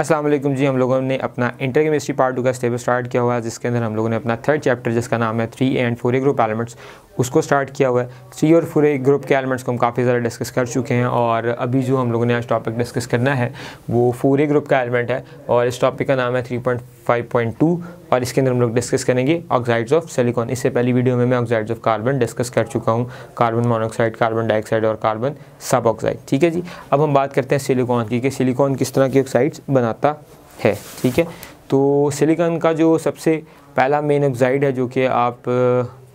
वालेकुम जी, हम लोगों ने अपना इंटर केमिस्ट्री पार्ट टू का स्टेप स्टार्ट किया हुआ है, जिसके अंदर हम लोगों ने अपना थर्ड चैप्टर जिसका नाम है three and four A group elements उसको स्टार्ट किया हुआ है। थ्री और फोर ए ग्रुप के एलिमेंट्स को हम काफ़ी ज़्यादा डिस्कस कर चुके हैं, और अभी जो हम लोगों ने आज टॉपिक डिस्कस करना है, वो फोर ए ग्रुप का एलिमेंट है, और इस टॉपिक का नाम है three point five point two और इसके अंदर हम लोग डिस्कस करेंगे ऑक्साइड्स ऑफ़ सिलिकॉन इससे पहली वीडियो में मैं ऑक्साइड्स ऑफ़ कार्बन डिस्कस कर चुका हूँ। कार्बन मोनोक्साइड कार्बन डाइऑक्साइड और कार्बन सब ऑक्साइड ठीक है जी? अब हम बात करते हैं सिलिकॉन की कि सिलिकॉन किस तरह की ऑक्साइड्स बनाता है। ठीक है? तो सिलिकॉन का जो सबसे पहला मेन ऑक्साइड है जो कि आप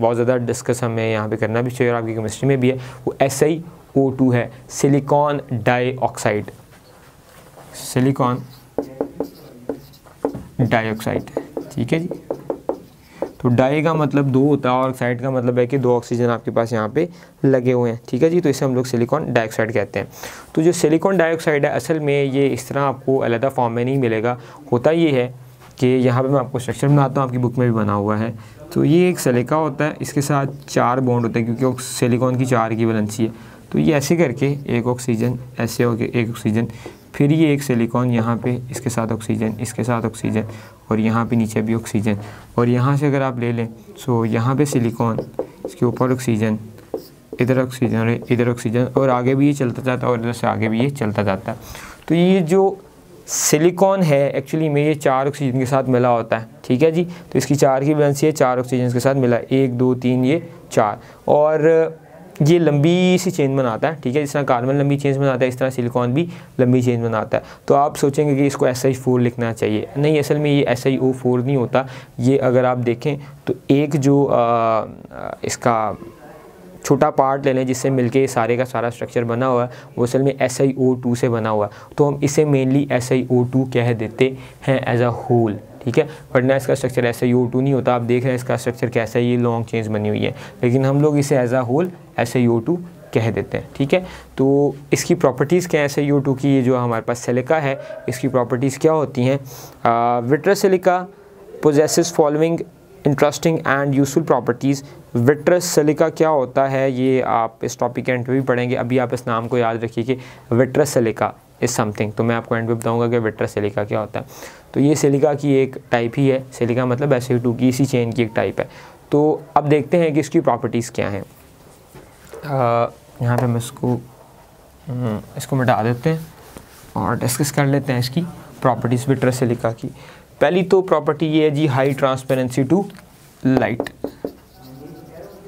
बहुत ज़्यादा डिस्कस हमें यहाँ पे करना भी चाहिए और आपकी केमिस्ट्री में भी है, वो एस आई ओ टू है सिलिकॉन डाइऑक्साइड सिलिकॉन डाइऑक्साइड। ठीक है जी? तो डाई का मतलब दो होता है और ऑक्साइड का मतलब है कि दो ऑक्सीजन आपके पास यहाँ पे लगे हुए हैं। ठीक है जी? तो इसे हम लोग सिलिकॉन डाइऑक्साइड कहते हैं। तो जो सिलिकॉन डाइऑक्साइड है, असल में ये इस तरह आपको अलहदा फॉर्म में नहीं मिलेगा। होता ये है कि यहाँ पे मैं आपको स्ट्रक्चर बनाता हूँ, आपकी बुक में भी बना हुआ है। तो ये एक सिलिका होता है, इसके साथ चार बॉन्ड होते हैं, क्योंकि सिलिकॉन की चार की वलेंसी है। तो ये ऐसे करके एक ऑक्सीजन ऐसे हो एक ऑक्सीजन फिर ये एक सिलिकॉन यहाँ पे, इसके साथ ऑक्सीजन इसके साथ ऑक्सीजन और यहाँ पे नीचे भी ऑक्सीजन और यहाँ से अगर आप ले लें सो यहाँ पे सिलिकॉन, इसके ऊपर ऑक्सीजन इधर ऑक्सीजन और इधर ऑक्सीजन और आगे भी ये चलता जाता और इधर से आगे भी ये चलता जाता तो ये जो सिलिकॉन है एक्चुअली में ये चार ऑक्सीजन के साथ मिला होता है, ठीक है जी? तो इसकी चार की वैलेंसी है, चार ऑक्सीजन के साथ मिला एक, दो, तीन, ये चार। और ये लंबी सी चेन बनाता है ठीक है? जिस तरह कार्बन लंबी चेन बनाता है इस तरह सिलिकॉन भी लंबी चेन बनाता है। तो आप सोचेंगे कि इसको एस आई फोर लिखना चाहिए। नहीं असल में ये एस आई ओ फोर नहीं होता। ये अगर आप देखें तो एक जो आ, इसका छोटा पार्ट ले लें जिससे मिलके सारे का सारा स्ट्रक्चर बना हुआ है वो असल में एस आई ओ टू से बना हुआ है। तो हम इसे mainly S I O two कह देते हैं एज अ होल ठीक है? वरना इसका स्ट्रक्चर ऐसा यू टू नहीं होता। आप देख रहे हैं इसका स्ट्रक्चर कैसा है? ये लॉन्ग चेंज बनी हुई है। लेकिन हम लोग इसे एज अ होल ऐसे यू टू कह देते हैं। ठीक है? तो इसकी प्रॉपर्टीज़ क्या है ऐसे यू टू की? ये जो हमारे पास सिलिका है, इसकी प्रॉपर्टीज़ क्या होती हैं? Vitreous silica possesses following interesting and useful properties vitreous silica क्या होता है? ये आप इस टॉपिक के एंड भी पढ़ेंगे। अभी आप इस नाम को याद रखिए कि विट्रस सिलिका इज़ समथिंग तो मैं आपको एंड में बताऊँगा कि विट्रा सिलिका क्या होता है। तो ये सिलिका की एक टाइप ही है। सिलिका मतलब ऐसे टू की इसी चेन की एक टाइप है। तो अब देखते हैं कि इसकी प्रॉपर्टीज़ क्या हैं। यहाँ पे हम इसको हम्म, इसको मिटा देते हैं और डिस्कस कर लेते हैं इसकी प्रॉपर्टीज़ विट्रस सिलिका की। पहली तो प्रॉपर्टी ये है जी high transparency to light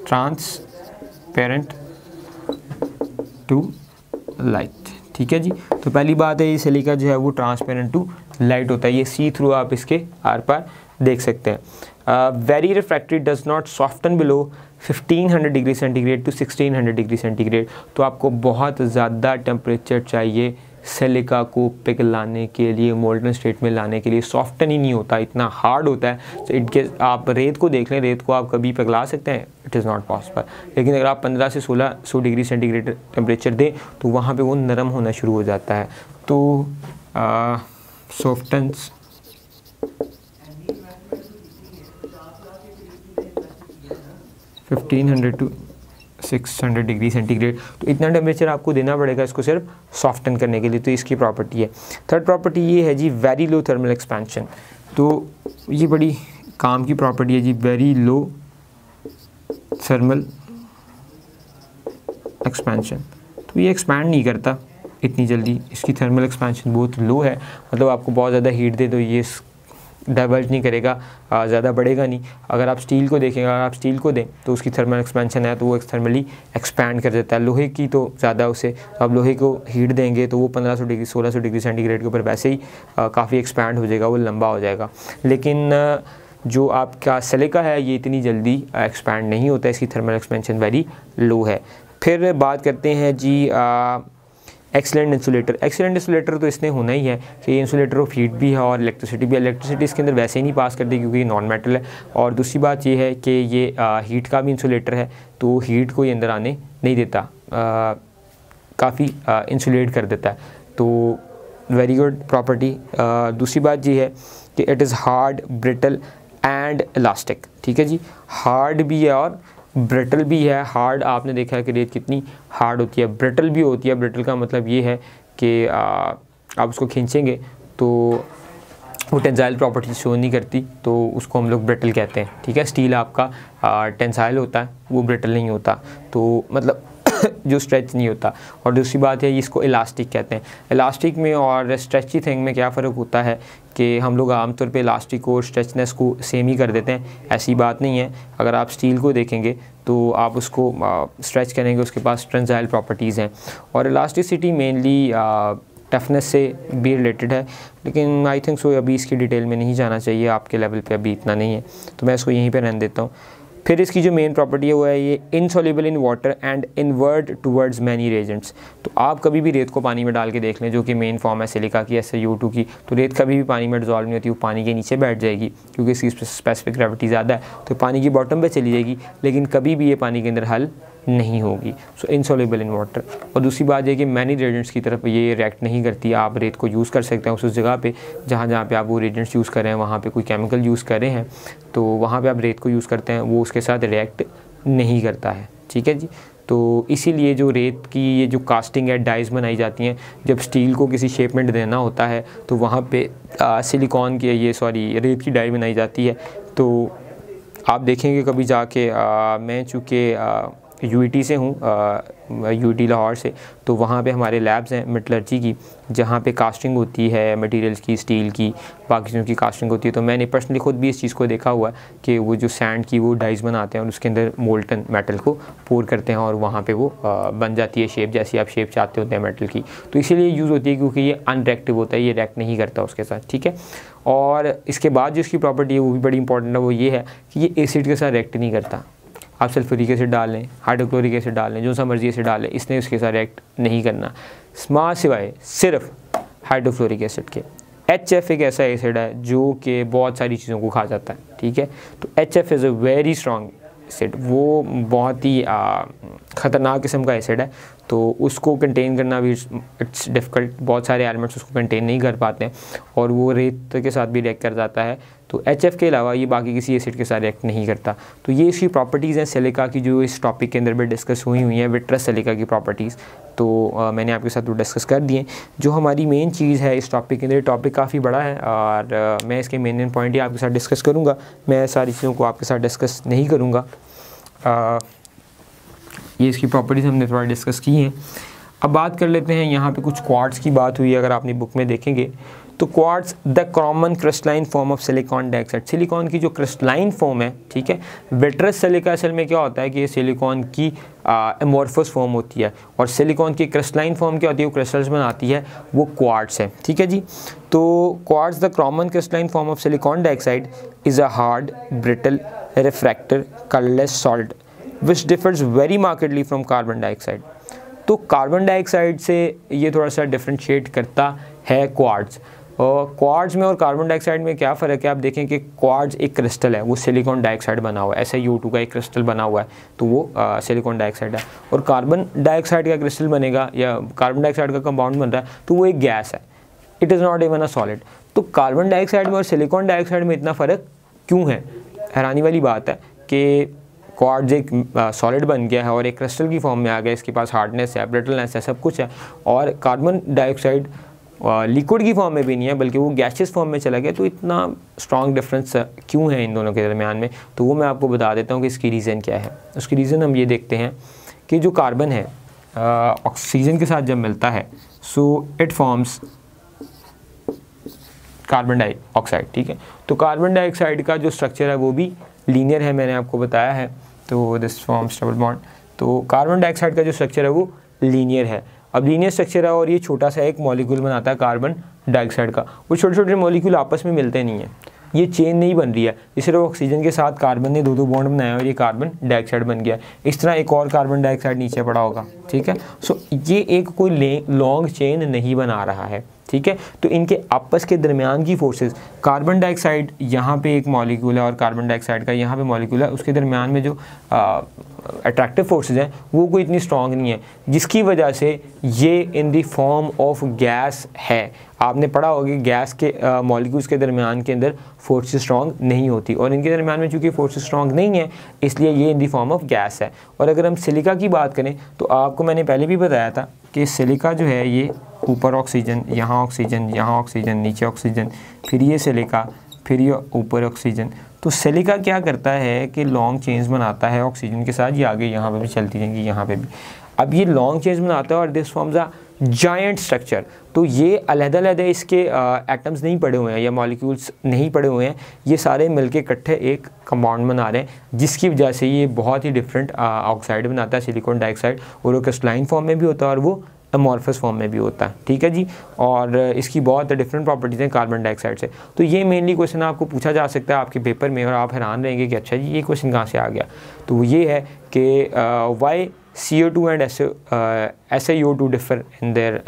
transparent to light ठीक है जी? तो पहली बात है, ये सिलिका जो है वो ट्रांसपेरेंट टू लाइट होता है। ये सी थ्रू आप इसके आर पार देख सकते हैं। Very refractory does not soften below 1500 degree centigrade to 1600 degree centigrade तो आपको बहुत ज़्यादा टेम्परेचर चाहिए सेलिका को पिघलाने के लिए, मोल्डन स्टेट में लाने के लिए सॉफ्टन ही नहीं होता, इतना हार्ड होता है। तो इट के आप रेत को देख लें, रेत को आप कभी पिघला सकते हैं। इट इज़ नॉट पॉसिबल लेकिन अगर आप 15 से 1600 डिग्री सेंटीग्रेड टेम्परेचर दें तो वहाँ पे वो नरम होना शुरू हो जाता है। तो softens fifteen hundred to six hundred degree centigrade. तो इतना टेम्परेचर आपको देना पड़ेगा इसको सिर्फ़ सॉफ्टन करने के लिए तो इसकी प्रॉपर्टी है। थर्ड प्रॉपर्टी ये है जी वेरी लो थर्मल एक्सपेंशन तो ये बड़ी काम की प्रॉपर्टी है जी वेरी लो थर्मल एक्सपेंशन तो ये एक्सपैंड नहीं करता इतनी जल्दी। इसकी थर्मल एक्सपेंशन बहुत लो है। मतलब आपको बहुत ज़्यादा हीट दे तो ये डाइवर्ट नहीं करेगा ज़्यादा बढ़ेगा नहीं। अगर आप स्टील को देखेंगे अगर आप स्टील को दें तो उसकी थर्मल एक्सपेंशन है तो वो थर्मली एक्सपैंड कर देता है। लोहे की तो ज़्यादा उसे तो आप लोहे को हीट देंगे तो वो 1500 डिग्री 1600 डिग्री सेंटीग्रेड के ऊपर वैसे ही काफ़ी एक्सपैंड हो जाएगा वो लंबा हो जाएगा। लेकिन जो आपका सिलिका है ये इतनी जल्दी एक्सपैंड नहीं होता इसकी थर्मल एक्सपेंशन वेरी लो है। फिर बात करते हैं जी आ, एक्सलेंट इंसुलेटर। एक्सलेंट इंसुलेटर तो इसने होना ही है। कि ये इंसुलेटर ऑफ़ हीट भी है और इलेक्ट्रिसिटी भी इलेक्ट्रिसिटी इसके अंदर वैसे ही नहीं पास करती क्योंकि ये नॉन मेटल है। और दूसरी बात ये है कि ये आ, हीट का भी इंसुलेटर है तो हीट को ये अंदर आने नहीं देता। काफ़ी इंसुलेट कर देता है। तो वेरी गुड प्रॉपर्टी दूसरी बात ये है कि it is hard brittle and elastic ठीक है जी? हार्ड भी है और ब्रिटल भी है हार्ड आपने देखा है कि रेत कितनी हार्ड होती है। ब्रिटल भी होती है, ब्रिटल का मतलब ये है कि आप उसको खींचेंगे तो वो टेंसाइल प्रॉपर्टी शो नहीं करती तो उसको हम लोग ब्रिटल कहते हैं, ठीक है? स्टील आपका टेंसाइल होता है, वो ब्रिटल नहीं होता। तो मतलब जो स्ट्रेच नहीं होता। और दूसरी बात है, इसको इलास्टिक कहते हैं। इलास्टिक में और स्ट्रेची थिंग में क्या फ़र्क होता है कि हम लोग आमतौर पे इलास्टिक और स्ट्रेचनेस को सेम ही कर देते हैं, ऐसी बात नहीं है। अगर आप स्टील को देखेंगे तो आप उसको स्ट्रेच करेंगे, उसके पास ट्रेंजाइल प्रॉपर्टीज़ हैं। और इलास्टिसिटी मेनली टफनेस से भी रिलेटेड है। लेकिन आई थिंक सो अभी इसकी डिटेल में नहीं जाना चाहिए, आपके लेवल पे अभी इतना नहीं है। तो मैं इसको यहीं पे रहने देता हूँ। फिर इसकी जो मेन प्रॉपर्टी है, वो है ये insoluble in water and inert towards many reagents तो आप कभी भी रेत को पानी में डाल के देख लें, जो कि मेन फॉर्म है सिलिका की ऐसे यू टू की तो रेत कभी भी पानी में डिजॉल्व नहीं होती, वो पानी के नीचे बैठ जाएगी, क्योंकि इसकी स्पेसिफिक ग्रेविटी ज़्यादा है। तो पानी की बॉटम पर चली जाएगी, लेकिन कभी भी ये पानी के अंदर हल नहीं होगी। सो इनसॉलेबल इन वाटर और दूसरी बात यह कि मैनी रेजेंट्स की तरफ़ ये रिएक्ट नहीं करती। आप रेत को यूज़ कर सकते हैं उस जगह पे जहाँ जहाँ पे आप वो रेजेंट्स यूज़ कर रहे हैं वहाँ पे कोई केमिकल यूज़ कर रहे हैं तो वहाँ पे आप रेत को यूज़ करते हैं वो उसके साथ रिएक्ट नहीं करता है। ठीक है जी? तो इसीलिए जो रेत की ये जो कास्टिंग है डाइज बनाई जाती हैं जब स्टील को किसी शेप में देना होता है तो वहाँ पे सिलिकॉन की ये सॉरी रेत की डाई बनाई जाती है। तो आप देखेंगे कभी जाके आ, मैं चूँकि यूईटी से हूँ यू लाहौर से तो वहाँ पे हमारे लैब्स हैं मेटलर्जी की, जहाँ पे कास्टिंग होती है मटेरियल्स की स्टील की, बाकी चीज़ों की कास्टिंग होती है। तो मैंने पर्सनली ख़ुद भी इस चीज़ को देखा हुआ है कि वो जो सैंड की वो डाइज बनाते हैं और उसके अंदर मोल्टन मेटल को पोर करते हैं और वहाँ पर वो बन जाती है शेप जैसी आप शेप चाहते होते हैं मेटल की। तो इसीलिए यूज़ होती है क्योंकि ये अनरेक्टिव होता है, ये रेक्ट नहीं करता उसके साथ, ठीक है? और इसके बाद जो इसकी प्रॉपर्टी है वो भी बड़ी इंपॉर्टेंट है, वो ये है कि ये एसिड के साथ रेक्ट नहीं करता। आप सल्फ्यूरिक एसिड डाल लें, हाइड्रोक्लोरिक एसिड डाल लें, जो सा मर्ज़ी एसिड डाल लें, इसने उसके साथ रिएक्ट नहीं करना। स्मार्ट सिवाय सिर्फ़ हाइड्रोक्लोरिक एसिड के। एच एफ़ एक ऐसा एसिड है जो कि बहुत सारी चीज़ों को खा जाता है, ठीक है? तो H F is a very strong acid वो बहुत ही ख़तरनाक किस्म का एसिड है। तो उसको कंटेन करना भी इट्स डिफ़िकल्ट बहुत सारे एलिमेंट्स उसको कंटेन नहीं कर पाते हैं। और वो रेत के साथ भी रिएक्ट कर जाता है। तो एचएफ के अलावा ये बाकी किसी एसिड के साथ रिएक्ट नहीं करता। तो ये इसकी प्रॉपर्टीज़ हैं सिलिका की जो इस टॉपिक के अंदर भी डिस्कस हुई हुई हैं विट्रस सिलिका की प्रॉपर्टीज़ तो आ, मैंने आपके साथ वो डिस्कस कर दिए। जो हमारी मेन चीज़ है इस टॉपिक के अंदर टॉपिक काफ़ी बड़ा है और आ, मैं इसके मेन मेन पॉइंट ही आपके साथ डिस्कस करूँगा। मैं सारी चीज़ों को आपके साथ डिस्कस नहीं करूँगा। ये इसकी प्रॉपर्टीज़ हमने थोड़ा डिस्कस की हैं। अब बात कर लेते हैं यहाँ पे कुछ क्वार्ट्स की बात हुई अगर आपने बुक में देखेंगे। तो quartz the common crystalline form of silicon dioxide silicon की जो क्रिस्टलाइन फॉर्म है, ठीक है वेट्रस सिलिका असल में क्या होता है कि ये सिलिकॉन की एमोरफस फॉर्म होती है और सिलिकॉन की क्रिस्टलाइन फॉर्म क्या होती है, वो क्रिस्टल्स बनाती है, वो क्वार्ट्स है, ठीक है जी? तो quartz the common crystalline form of silicon dioxide is a hard brittle refractory colourless solid which differs very markedly from carbon dioxide तो कार्बन डाइऑक्साइड से ये थोड़ा सा डिफ्रेंशिएट करता है क्वार्ट्स और में और कार्बन डाइऑक्साइड में क्या फ़र्क है आप देखें कि क्वार्ट्स एक क्रिस्टल है, वो सिलिकॉन डाइऑक्साइड बना हुआ है, ऐसे यू का एक क्रिस्टल बना हुआ है तो वो सिलिकॉन डाइऑक्साइड है। और कार्बन डाइऑक्साइड का क्रिस्टल बनेगा या कार्बन डाइऑक्साइड का कंपाउंड बन रहा है तो वो एक गैस है। It is not even a solid तो कार्बन डाइऑक्साइड में और सिलिकॉन डाइऑक्साइड में इतना फ़र्क क्यों है? हैरानी वाली बात है कि क्वार्ट्ज एक सॉलिड बन गया है और एक क्रिस्टल की फॉर्म में आ गया इसके पास हार्डनेस है ब्रिटलनेस है, सब कुछ है। और कार्बन डाइऑक्साइड लिक्विड की फॉर्म में भी नहीं है, बल्कि वो गैशियस फॉर्म में चला गया तो इतना स्ट्रॉन्ग डिफरेंस क्यों है इन दोनों के दरमियान में? तो वो मैं आपको बता देता हूँ कि इसकी रीज़न क्या है। उसकी रीज़न हम ये देखते हैं कि जो कार्बन है ऑक्सीजन के साथ जब मिलता है so it forms carbon dioxide ठीक है? तो कार्बन डाइऑक्साइड का जो स्ट्रक्चर है, वो भी लीनियर है, मैंने आपको बताया है। तो दिस फॉर्म्स डबल बॉन्ड तो कार्बन डाइऑक्साइड का जो स्ट्रक्चर है, वो लीनियर है। अब लीनियर स्ट्रक्चर है और ये छोटा सा एक मॉलिक्यूल बनाता है कार्बन डाइऑक्साइड का। वो छोटे छोटे मॉलिक्यूल आपस में मिलते नहीं हैं। ये चेन नहीं बन रही है। तरह ऑक्सीजन के साथ कार्बन ने दो दो बॉन्ड बनाया और ये कार्बन डाइऑक्साइड बन गया इस तरह एक और कार्बन डाइऑक्साइड नीचे पड़ा होगा, ठीक है? सो ये एक कोई लॉन्ग चेन नहीं बना रहा है। ठीक है? तो इनके आपस के दरमियान की फोर्सेस कार्बन डाइऑक्साइड यहाँ पे एक मॉलिक्यूल है और कार्बन डाइऑक्साइड का यहाँ पे मॉलिक्यूल है। उसके दरमियान में जो अट्रैक्टिव फोर्सेस हैं, वो कोई इतनी स्ट्रॉन्ग नहीं है। जिसकी वजह से ये in the form of gas है। आपने पढ़ा होगा कि गैस के मॉलिक्यूल्स के दरमियान के अंदर फोर्सेस स्ट्रॉन्ग नहीं होती। और इनके दरमियान में चूँकि फोर्सेस स्ट्रॉन्ग नहीं है, इसलिए ये in the form of gas है। और अगर हम सिलिका की बात करें तो आपको मैंने पहले भी बताया था कि सिलिका जो है ये ऊपर ऑक्सीजन यहाँ ऑक्सीजन यहाँ ऑक्सीजन नीचे ऑक्सीजन फिर ये सिलिका फिर ये ऊपर ऑक्सीजन तो सिलिका क्या करता है कि लॉन्ग चेंज बनाता है ऑक्सीजन के साथ, ये आगे यहाँ पे भी चलती जाएँगी यहाँ पे भी। अब ये लॉन्ग चेंज बनाता है और this forms a giant structure तो ये अलहदा इसके एटम्स नहीं पड़े हुए हैं, या मॉलिक्यूल्स नहीं पड़े हुए हैं, ये सारे मिलके इकट्ठे एक कंपाउंड बना रहे हैं, जिसकी वजह से ये बहुत ही डिफरेंट ऑक्साइड बनाता है सिलिकॉन डाइऑक्साइड और वो क्रिस्टलाइन फॉर्म में भी होता है, और वो अमॉर्फस फॉर्म में भी होता है। ठीक है जी? और इसकी बहुत डिफरेंट प्रॉपर्टीज़ हैं कार्बन डाइऑक्साइड से। तो ये मेनली क्वेश्चन आपको पूछा जा सकता है आपके पेपर में और आप हैरान रहेंगे कि अच्छा जी, ये क्वेश्चन कहाँ से आ गया? तो ये है कि why C O two and S S A two differ in their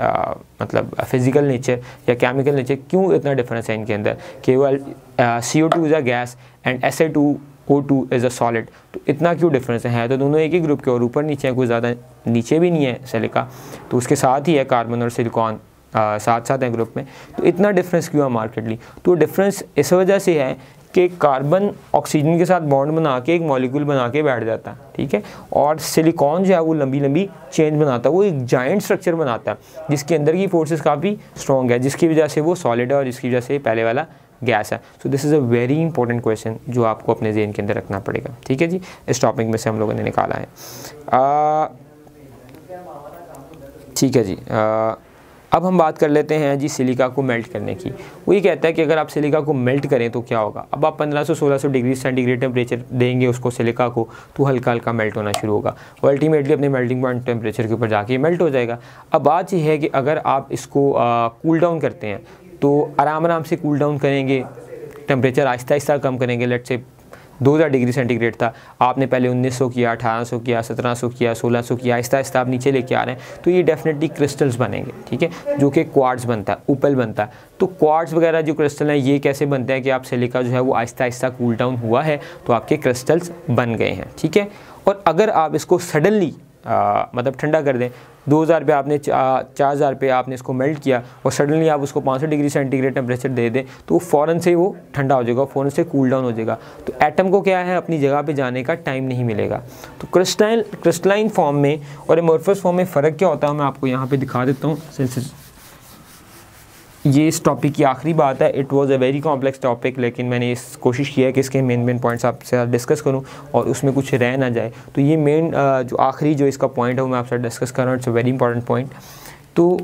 मतलब फ़िज़िकल नेचर या केमिकल नेचर क्यों इतना डिफरेंस है इनके अंदर? केवल C O two is a gas and S A two O two is a solid तो इतना क्यों डिफरेंस है? तो दोनों एक ही ग्रुप के और ऊपर नीचे हैं, कोई ज़्यादा नीचे भी नहीं है सिलिका तो उसके साथ ही है कार्बन और सिलिकॉन साथ साथ हैं ग्रुप में. तो इतना डिफरेंस क्यों है मार्केटली तो डिफरेंस इस वजह से है कि कार्बन ऑक्सीजन के साथ बॉन्ड बना के एक मॉलिक्यूल बना के बैठ जाता है, ठीक है? और सिलिकॉन जो है वो लंबी लंबी चेंज बनाता है, वो एक जाइंट स्ट्रक्चर बनाता है, जिसके अंदर की फोर्सेस काफ़ी स्ट्रॉन्ग है, जिसकी वजह से वो सॉलिड है और जिसकी वजह से पहले वाला गैस है। So this is a very important question जो आपको अपने जेन के अंदर रखना पड़ेगा। ठीक है जी? इस टॉपिक में से हम लोगों ने निकाला है। ठीक है जी। आ, अब हम बात कर लेते हैं जी सिलिका को मेल्ट करने की। वो ये कहता है कि अगर आप सिलिका को मेल्ट करें तो क्या होगा? अब आप 1500-1600 डिग्री सेंटीग्रेड टेम्परेचर देंगे उसको सिलिका को तो हल्का हल्का मेल्ट होना शुरू होगा। वो अल्टीमेटली अपने मेल्टिंग पॉइंट टेम्परेचर के ऊपर जाके मेल्ट हो जाएगा। अब बात यह है कि अगर आप इसको कूल डाउन करते हैं तो आराम आराम से कूल डाउन करेंगे। टेम्परेचर आहिस्ता आहिस्ता कम करेंगे। लेट से 2000 डिग्री सेंटीग्रेड था। आपने पहले 1900 किया 1800 किया 1700 किया 1600 किया, आहिस्ता आहिस्ता आप नीचे लेके आ रहे हैं। तो ये डेफिनेटली क्रिस्टल्स बनेंगे, ठीक है? जो कि क्वार्ट्स बनता है उपल बनता। है तो क्वार्ट्स वगैरह जो क्रिस्टल हैं, ये कैसे बनते हैं कि आप सिलिका जो है वो आहिस्ता आहिस्ता कूल डाउन हुआ है तो आपके क्रिस्टल्स बन गए हैं, ठीक है? और अगर आप इसको सडनली मतलब ठंडा कर दें। दो हज़ार पे आपने चार हज़ार रुपये आपने इसको मेल्ट किया और सडनली आप उसको पाँच सौ डिग्री सेंटीग्रेड टेम्परेचर दे दें तो फ़ौर से वो ठंडा हो जाएगा फ़ौर से कूल डाउन हो जाएगा। तो एटम को क्या है? अपनी जगह पे जाने का टाइम नहीं मिलेगा। तो क्रिस्टाइन क्रिस्टलाइन फॉर्म में और एमोरफस फॉर्म में फ़र्क क्या होता है? मैं आपको यहाँ पर दिखा देता हूँ ये इस टॉपिक की आखिरी बात है। It was a very complex topic लेकिन मैंने इस कोशिश की है कि इसके मेन मेन पॉइंट्स आपसे डिस्कस करूँ और उसमें कुछ रह ना जाए। तो ये मेन जो आखिरी जो इसका पॉइंट है, वो मैं आपसे डिस्कस कर रहा हूँ। It's a very important point तो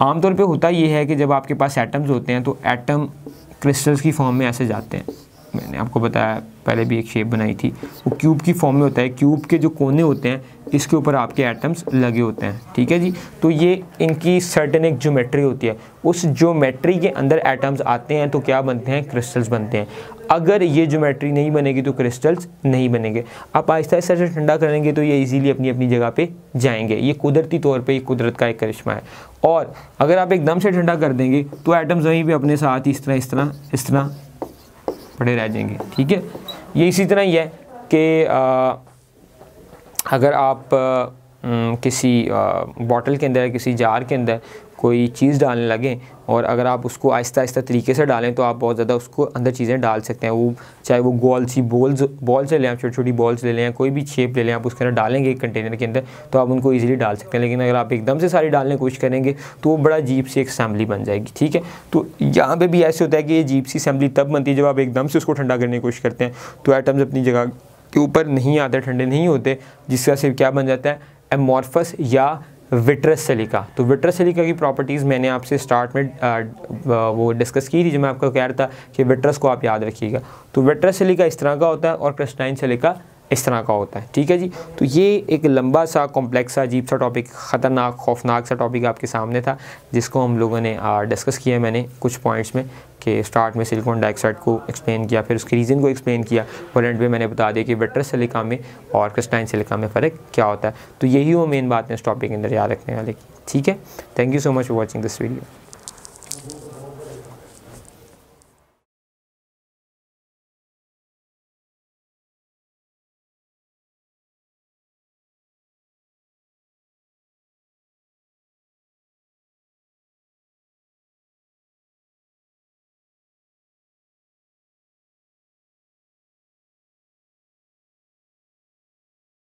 आमतौर पर होता ये है कि जब आपके पास एटम्स होते हैं तो एटम क्रिस्टल्स की फॉर्म में ऐसे जाते हैं। मैंने आपको बताया, पहले भी एक शेप बनाई थी। वो क्यूब की फॉर्म में होता है। क्यूब के जो कोने होते हैं, इसके ऊपर आपके एटम्स लगे होते हैं। ठीक है जी? तो ये इनकी सर्टन एक ज्योमेट्री होती है। उस ज्योमेट्री के अंदर एटम्स आते हैं तो क्या बनते हैं? क्रिस्टल्स बनते हैं। अगर ये ज्योमेट्री नहीं बनेगी तो क्रिस्टल्स नहीं बनेंगे। आप आहिस्ता आहिस्ता से ठंडा करेंगे तो ये इजीली अपनी अपनी जगह पे जाएँगे। ये कुदरती तौर पे, ये कुदरत का एक करिश्मा है। और अगर आप एकदम से ठंडा कर देंगे तो एटम्स वहीं पे अपने साथ इस तरह इस तरह इस तरह पड़े रह जाएँगे, ठीक है? ये इसी तरह ही है कि अगर आप किसी बॉटल के अंदर, किसी जार के अंदर कोई चीज़ डालने लगें और अगर आप उसको आहिस्ता आहिस्ता तरीके से डालें तो आप बहुत ज़्यादा उसको अंदर चीज़ें डाल सकते हैं। वो चाहे वो गोल सी बॉल्स बॉल्स ले लें, आप छोटी छोटी बॉल्स ले लें कोई भी शेप ले लें, आप उसके अंदर डालेंगे एक कंटेनर के अंदर तो आप उनको ईजिली डाल सकते हैं। लेकिन अगर आप एकदम से सारी डालने की कोशिश करेंगे तो वो बड़ा जीप सी एक बन जाएगी, ठीक है? तो यहाँ पर भी ऐसे होता है कि ये जीप सी असम्बली तब बनती है जब आप एकदम से उसको ठंडा करने की कोशिश करते हैं। तो आइटम्स अपनी जगह के ऊपर नहीं आते, ठंडे नहीं होते जिसका सिर्फ़ क्या बन जाता है? एमॉर्फस या विट्रस सेलिका। तो विट्रस सेलिका की प्रॉपर्टीज़ मैंने आपसे स्टार्ट में आ, वो डिस्कस की थी जो मैं आपको कह रहा था कि विट्रस को आप याद रखिएगा। तो विट्रस सेलिका इस तरह का होता है और क्रिस्टाइन सेलिका इस तरह का होता है। ठीक है जी? तो ये एक लंबा सा कॉम्प्लेक्स सा अजीब सा टॉपिक ख़तरनाक खौफनाक सा टॉपिक आपके सामने था जिसको हम लोगों ने डिस्कस किया मैंने कुछ पॉइंट्स में। कि स्टार्ट में सिलिकॉन डाइऑक्साइड को एक्सप्लेन किया, फिर उसके रीज़न को एक्सप्लेन किया एंड में मैंने बता दिया कि वेटर सिलिका में और क्रिस्टाइन सिलिका में फ़र्क क्या होता है। तो यही वो मेन बात है इस टॉपिक के अंदर याद रखने वाले। की ठीक है? Thank you so much for watching this video